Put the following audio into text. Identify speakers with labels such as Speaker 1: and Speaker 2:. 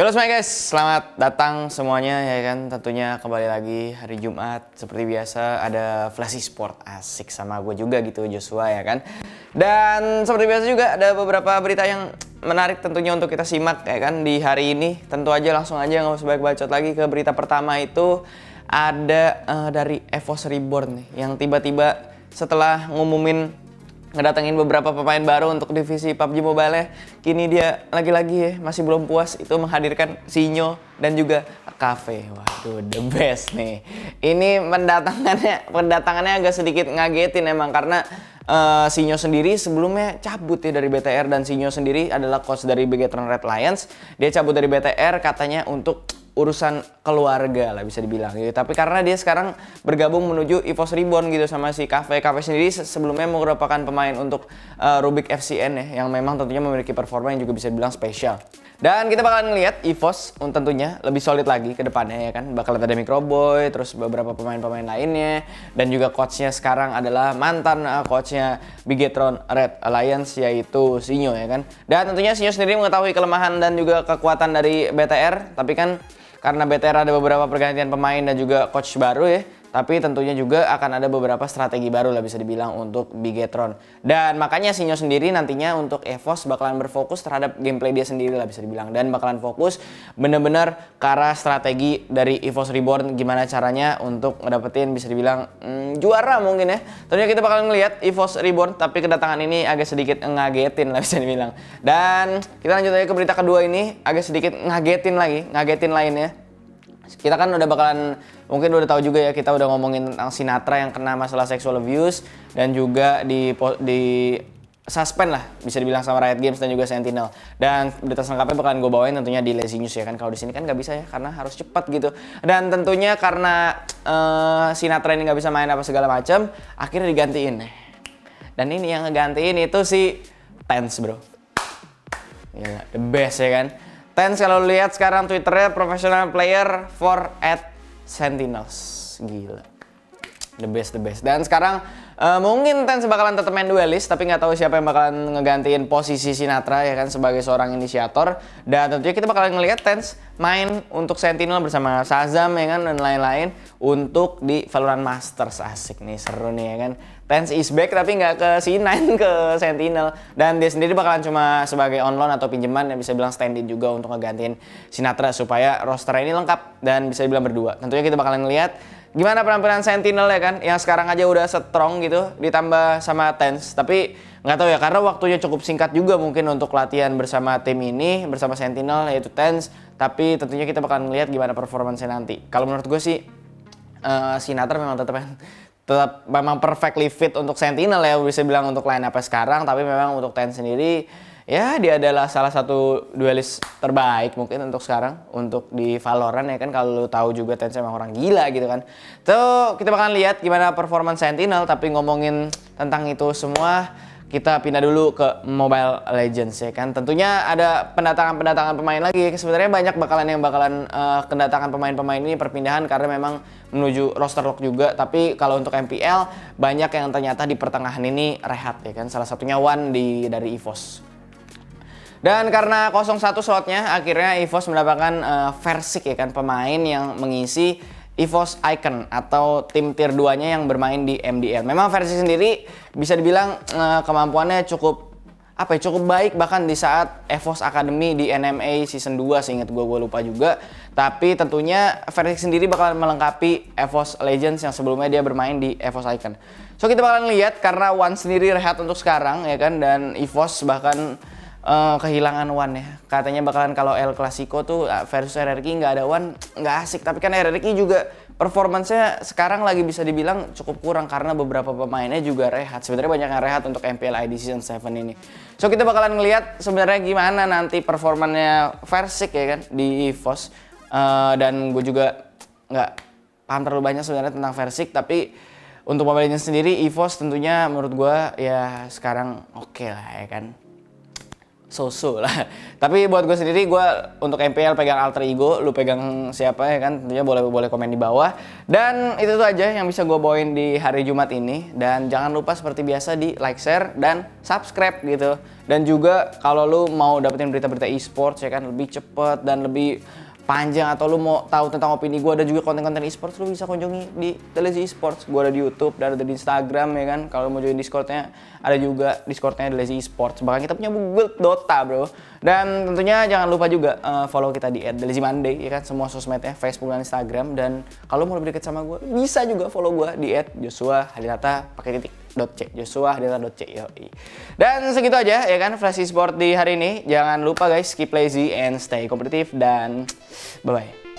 Speaker 1: Halo semua guys, selamat datang semuanya ya kan? Tentunya kembali lagi hari Jumat. Seperti biasa ada Flashy Sport asik sama gue juga gitu Joshua ya kan? Dan seperti biasa juga ada beberapa berita yang menarik tentunya untuk kita simak ya kan? Di hari ini tentu aja langsung aja nggak usah banyak bacot lagi ke berita pertama itu. Ada uh, dari Evos Reborn nih yang tiba-tiba setelah ngumumin ngedatengin beberapa pemain baru untuk divisi PUBG Mobile ya. Kini dia lagi-lagi ya masih belum puas itu menghadirkan Sinyo dan juga Cafe. Waduh, the best nih. Ini mendatangannya pendatangannya agak sedikit ngagetin emang karena uh, Sinyo sendiri sebelumnya cabut ya dari BTR dan Sinyo sendiri adalah coach dari Bigetron Red Lions. Dia cabut dari BTR katanya untuk urusan keluarga lah bisa dibilang gitu. Tapi karena dia sekarang bergabung menuju EVOS Reborn gitu sama si Cafe. Cafe sendiri sebelumnya merupakan pemain untuk uh, Rubik FCN ya yang memang tentunya memiliki performa yang juga bisa dibilang spesial. Dan kita bakalan ngeliat EVOS tentunya lebih solid lagi ke depannya ya kan. Bakal ada Microboy, terus beberapa pemain-pemain lainnya dan juga coachnya sekarang adalah mantan uh, coachnya Bigetron Red Alliance yaitu Sinyo ya kan. Dan tentunya Sinyo sendiri mengetahui kelemahan dan juga kekuatan dari BTR, tapi kan karena BTR ada beberapa pergantian pemain dan juga coach baru ya. Tapi tentunya juga akan ada beberapa strategi baru lah bisa dibilang untuk Bigetron. Dan makanya Sinyo sendiri nantinya untuk EVOS bakalan berfokus terhadap gameplay dia sendiri lah bisa dibilang. Dan bakalan fokus bener-bener ke arah strategi dari EVOS Reborn gimana caranya untuk ngedapetin bisa dibilang hmm, juara mungkin ya. Tentunya kita bakalan ngeliat EVOS Reborn tapi kedatangan ini agak sedikit ngagetin lah bisa dibilang. Dan kita lanjut aja ke berita kedua ini agak sedikit ngagetin lagi, ngagetin lainnya kita kan udah bakalan mungkin udah tahu juga ya kita udah ngomongin tentang Sinatra yang kena masalah sexual abuse dan juga di di suspend lah bisa dibilang sama Riot Games dan juga Sentinel. Dan berita selengkapnya bakalan gue bawain tentunya di Lazy News ya kan. Kalau di sini kan nggak bisa ya karena harus cepat gitu. Dan tentunya karena uh, Sinatra ini nggak bisa main apa segala macam akhirnya digantiin. Dan ini yang ngegantiin itu si Tense bro. Ya the best ya kan Tens kalau lihat sekarang Twitternya professional player for at Sentinels. Gila. The best, the best. Dan sekarang uh, mungkin Tens bakalan tetap main duelist, tapi nggak tahu siapa yang bakalan ngegantiin posisi Sinatra ya kan sebagai seorang inisiator. Dan tentunya kita bakalan ngelihat Tens main untuk Sentinel bersama Shazam ya kan dan lain-lain untuk di Valorant Masters. Asik nih, seru nih ya kan. Tens is back tapi nggak ke C9 ke Sentinel dan dia sendiri bakalan cuma sebagai on loan atau pinjaman yang bisa bilang stand in juga untuk ngegantiin Sinatra supaya roster ini lengkap dan bisa dibilang berdua. Tentunya kita bakalan ngeliat gimana penampilan Sentinel ya kan? Yang sekarang aja udah strong gitu ditambah sama Tens. Tapi nggak tahu ya karena waktunya cukup singkat juga mungkin untuk latihan bersama tim ini bersama Sentinel yaitu Tens. Tapi tentunya kita bakalan ngeliat gimana performance nanti. Kalau menurut gue sih uh, Sinatra memang tetap tetap memang perfectly fit untuk Sentinel ya bisa bilang untuk line up sekarang. Tapi memang untuk Ten sendiri ya dia adalah salah satu duelis terbaik mungkin untuk sekarang untuk di Valorant ya kan kalau lu tahu juga Ten memang orang gila gitu kan. Tuh kita bakalan lihat gimana performance Sentinel tapi ngomongin tentang itu semua kita pindah dulu ke Mobile Legends ya kan. Tentunya ada pendatangan-pendatangan pemain lagi. Sebenarnya banyak bakalan yang bakalan uh, kedatangan pemain-pemain ini perpindahan karena memang menuju roster lock juga. Tapi kalau untuk MPL banyak yang ternyata di pertengahan ini rehat ya kan. Salah satunya One di dari EVOS. Dan karena 01 slotnya akhirnya EVOS mendapatkan uh, Versik ya kan pemain yang mengisi EVOS Icon atau tim tier 2-nya yang bermain di MDL. Memang versi sendiri bisa dibilang uh, kemampuannya cukup apa ya cukup baik bahkan di saat EVOS Academy di NMA season 2 seingat gue gue lupa juga tapi tentunya versi sendiri bakal melengkapi EVOS Legends yang sebelumnya dia bermain di EVOS Icon so kita bakalan lihat karena One sendiri rehat untuk sekarang ya kan dan EVOS bahkan uh, kehilangan One ya. Katanya bakalan kalau El Clasico tuh uh, versus RRQ nggak ada One nggak asik. Tapi kan RRQ juga performancenya sekarang lagi bisa dibilang cukup kurang karena beberapa pemainnya juga rehat. Sebenarnya banyak yang rehat untuk MPL ID Season 7 ini. So kita bakalan ngelihat sebenarnya gimana nanti performanya Versik ya kan di EVOS. Uh, dan gue juga nggak paham terlalu banyak sebenarnya tentang Versik tapi untuk Legends sendiri EVOS tentunya menurut gue ya sekarang oke okay lah ya kan so-so lah. Tapi buat gue sendiri, gue untuk MPL pegang alter ego, lu pegang siapa ya kan, tentunya boleh boleh komen di bawah. Dan itu tuh aja yang bisa gue bawain di hari Jumat ini. Dan jangan lupa seperti biasa di like, share, dan subscribe gitu. Dan juga kalau lu mau dapetin berita-berita e-sports ya kan lebih cepet dan lebih panjang atau lu mau tahu tentang opini gue ada juga konten-konten e-sports lu bisa kunjungi di Televisi e-sports. Gue ada di YouTube dan ada di Instagram ya kan? Kalau mau join Discordnya ada juga Discordnya Televisi e-sports. Bahkan kita punya guild Dota bro. Dan tentunya jangan lupa juga uh, follow kita di Televisi Monday ya kan? Semua sosmednya Facebook dan Instagram. Dan kalau mau lebih dekat sama gue bisa juga follow gue di Joshua Hadinata pakai titik .c Joshua Hadinata.c yoi. Dan segitu aja ya kan Flash Sport di hari ini. Jangan lupa guys keep lazy and stay kompetitif dan bye bye.